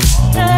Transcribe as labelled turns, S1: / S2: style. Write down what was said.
S1: Oh.